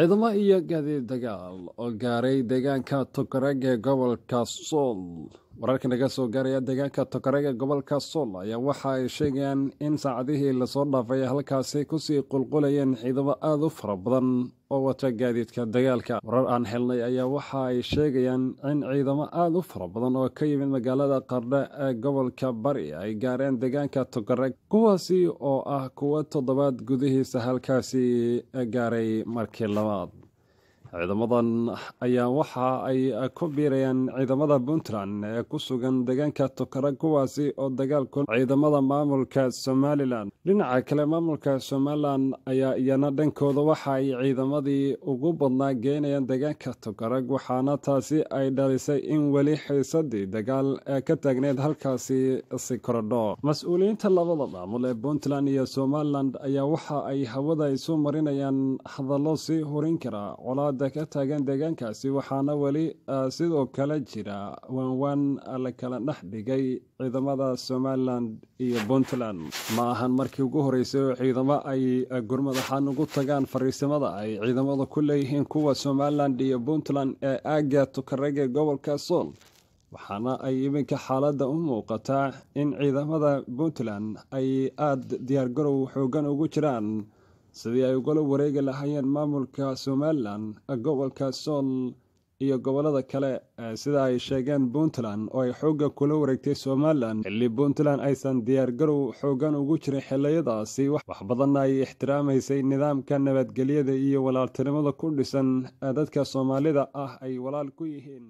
ciidamo iyo gaadiid dagaal oo gaaray deegaanka tukareg ee gobolka sool wararka naga soo gaaraya deegaanka tukareg ee gobolka sool ayaa waxa ay sheegayaan in saacadihii la soo dhaafay halkaasi ku sii qulqulayeen ciidamo aada u fara badan oo wata gaadiidka dagaalka. Warar aan helnay ayaa waxa ay sheegayaan in ciidamo aada u fara badan oo ka yimid magaalada qardhe ee gobolka bari ay gaareen deegaanka tukareg kuwaasi oo ah kuwo toddobaad gudihiisa halkaasi gaaray markii labaad ciidamadan ayaa waxa ay ku biirayaan ciidamada puntland ee ku sugan deegaanka tukareg kuwaasi oo dagaalku ciidamada maamulka somalilan dhinaca kale maamulka somalilan ayaa iyana dhankooda waxa ay ciidamadii ugu badnaa geynayaan deegaanka tukareg waxaana taasi ay dhalisay in weli xiisadii dagaal ee ka taagneyd halkaasi si korodho. Mas'uuliyiinta labada maamul ee puntland iyo somalilan ayaa waxa ay hawada isu marinayaan hadallo sii hurin kara. Colaad ka taagan deegaankaasi waxaana weli sidoo kale jira waanwaan la kala dhex dhigay ciidamada somalilan iyo puntland. Ma ahan markii ugu horeysay oo ciidamo ay gurmad ahaan ugu tagaan fariisimada ay ciidamada ku leeyihiin kuwa somalilan iyo puntland ee aagga tukareg ee gobolka sool waxaana ay iminka xaaladda u muuqataa in ciidamada puntland ay aada diyaargarow xoogan ugu jiraan sidii ay ugala wareegi lahaayeen maamulka somalilan gobolka sool iyo gobollada kale sida ay sheegeen puntland oo ay xoogga kula wareegtay somalilan xilli puntland aysan diyaargarow xoogan ugu jirin xiliyadaasi wax badanna ay ixtiraamaysay nidaamka nabadgelyada iyo walaaltinimada ku dhisan dadka soomaalida ah ay walaal ku yihiin